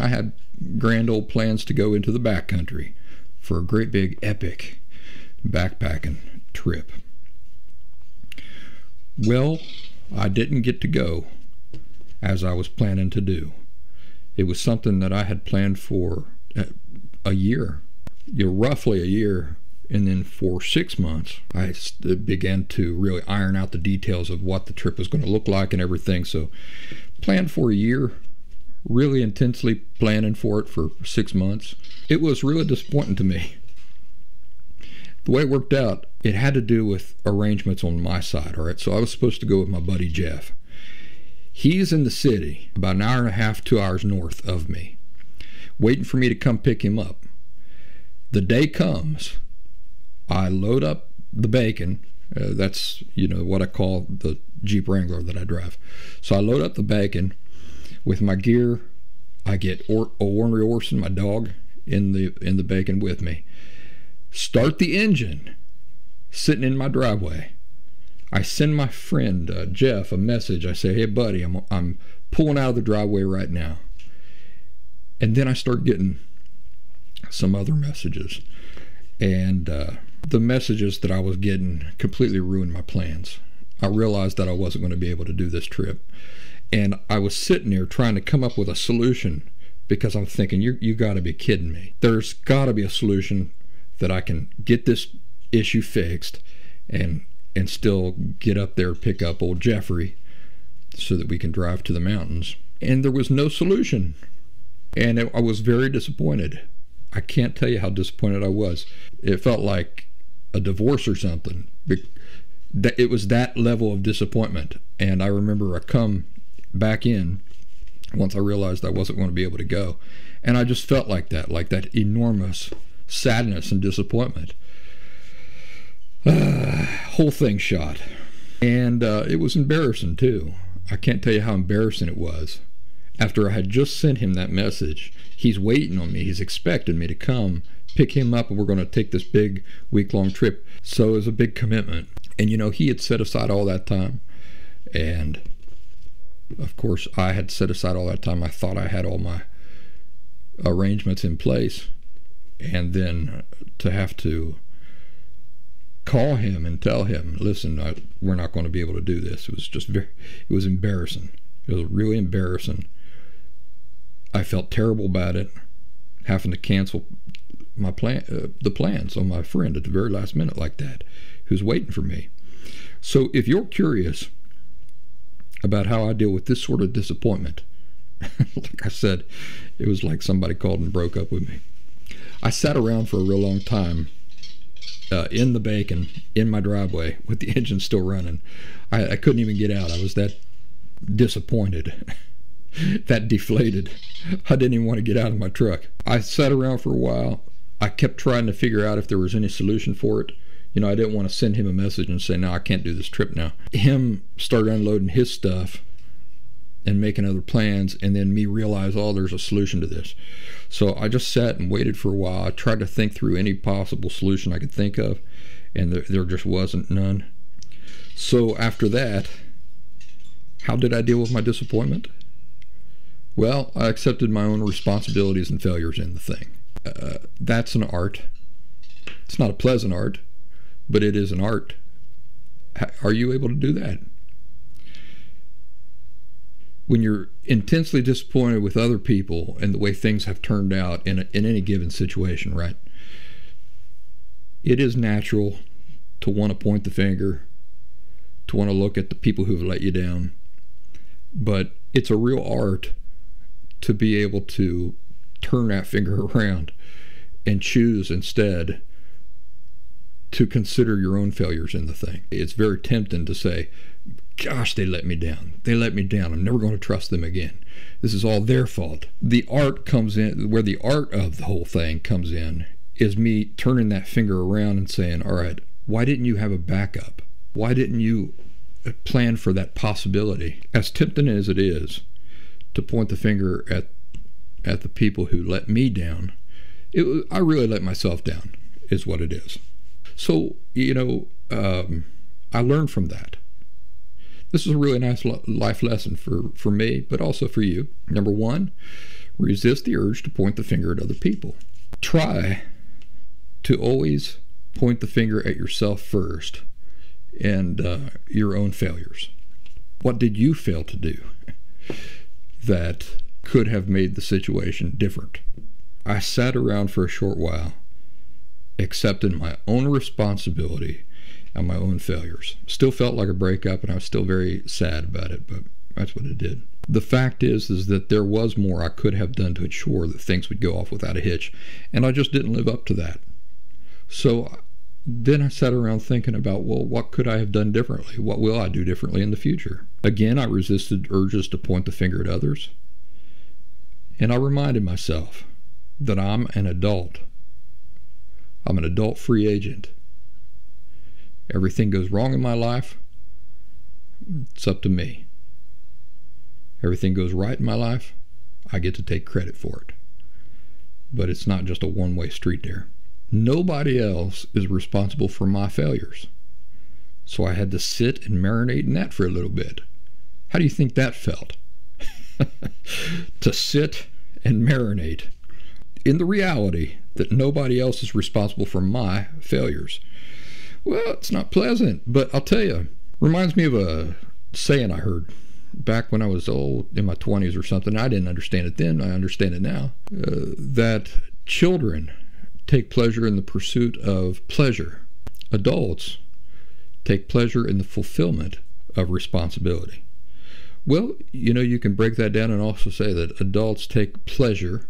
I had grand old plans to go into the backcountry for a great big epic backpacking trip. Well, I didn't get to go as I was planning to do. It was something that I had planned for uh, a year, you know, roughly a year. And then for six months, I began to really iron out the details of what the trip was going to look like and everything. So, planned for a year, really intensely planning for it for six months. It was really disappointing to me. The way it worked out, it had to do with arrangements on my side. All right. So, I was supposed to go with my buddy Jeff. He's in the city, about an hour and a half, two hours north of me, waiting for me to come pick him up. The day comes, I load up the bacon. Uh, that's you know what I call the Jeep Wrangler that I drive. So I load up the bacon with my gear. I get or- Ornery Orson, my dog, in the in the bacon with me. Start the engine, sitting in my driveway. I send my friend uh, Jeff a message. I say, "Hey, buddy, I'm I'm pulling out of the driveway right now." And then I start getting some other messages, and uh, the messages that I was getting completely ruined my plans. I realized that I wasn't going to be able to do this trip, and I was sitting there trying to come up with a solution because I'm thinking, "You you got to be kidding me! There's got to be a solution that I can get this issue fixed." and and still get up there, pick up old Jeffrey so that we can drive to the mountains. And there was no solution. And I was very disappointed. I can't tell you how disappointed I was. It felt like a divorce or something. It was that level of disappointment. And I remember I come back in once I realized I wasn't going to be able to go. And I just felt like that, like that enormous sadness and disappointment. Uh, whole thing shot. And uh, it was embarrassing too. I can't tell you how embarrassing it was. After I had just sent him that message, he's waiting on me. He's expecting me to come pick him up, and we're going to take this big week long trip. So it was a big commitment. And you know, he had set aside all that time. And of course, I had set aside all that time. I thought I had all my arrangements in place. And then to have to call him and tell him, listen, I, we're not going to be able to do this. It was just very, it was embarrassing. It was really embarrassing. I felt terrible about it, having to cancel my plan, uh, the plans on my friend at the very last minute like that, who's waiting for me. So if you're curious about how I deal with this sort of disappointment, like I said, it was like somebody called and broke up with me. I sat around for a real long time uh, in the bacon in my driveway with the engine still running. I, I couldn't even get out. I was that disappointed, that deflated. I didn't even want to get out of my truck. I sat around for a while. I kept trying to figure out if there was any solution for it. You know, I didn't want to send him a message and say, no, I can't do this trip now. Him start unloading his stuff and making other plans, and then me realize, oh, there's a solution to this. So I just sat and waited for a while. I tried to think through any possible solution I could think of, and there, there just wasn't none. So after that, how did I deal with my disappointment? Well, I accepted my own responsibilities and failures in the thing. Uh, that's an art. It's not a pleasant art, but it is an art. Are you able to do that? when you're intensely disappointed with other people and the way things have turned out in, a, in any given situation, right? It is natural to want to point the finger, to want to look at the people who have let you down. But it's a real art to be able to turn that finger around and choose instead to consider your own failures in the thing. It's very tempting to say, gosh, they let me down. They let me down. I'm never going to trust them again. This is all their fault. The art comes in, where the art of the whole thing comes in, is me turning that finger around and saying, all right, why didn't you have a backup? Why didn't you uh, plan for that possibility? As tempting as it is to point the finger at at the people who let me down, it, I really let myself down, is what it is. So, you know, um, I learned from that this is a really nice life lesson for, for me, but also for you. Number one, resist the urge to point the finger at other people. Try to always point the finger at yourself first and uh, your own failures. What did you fail to do that could have made the situation different? I sat around for a short while, accepting my own responsibility and my own failures. Still felt like a breakup, and I was still very sad about it, but that's what it did. The fact is, is that there was more I could have done to ensure that things would go off without a hitch, and I just didn't live up to that. So then I sat around thinking about, well, what could I have done differently? What will I do differently in the future? Again, I resisted urges to point the finger at others. And I reminded myself that I'm an adult. I'm an adult free agent. Everything goes wrong in my life, it's up to me. Everything goes right in my life, I get to take credit for it. But it's not just a one way street there. Nobody else is responsible for my failures. So I had to sit and marinate in that for a little bit. How do you think that felt? to sit and marinate in the reality that nobody else is responsible for my failures. Well, it's not pleasant, but I'll tell you, reminds me of a saying I heard back when I was old in my 20s or something. I didn't understand it then, I understand it now. Uh, that children take pleasure in the pursuit of pleasure. Adults take pleasure in the fulfillment of responsibility. Well, you know, you can break that down and also say that adults take pleasure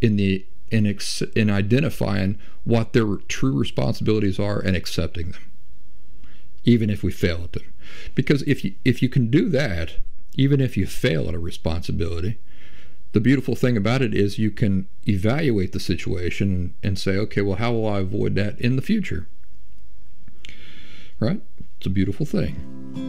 in the in, ex, in identifying what their true responsibilities are and accepting them, even if we fail at them. Because if you if you can do that, even if you fail at a responsibility, the beautiful thing about it is you can evaluate the situation and say, okay, well, how will I avoid that in the future? Right? It's a beautiful thing.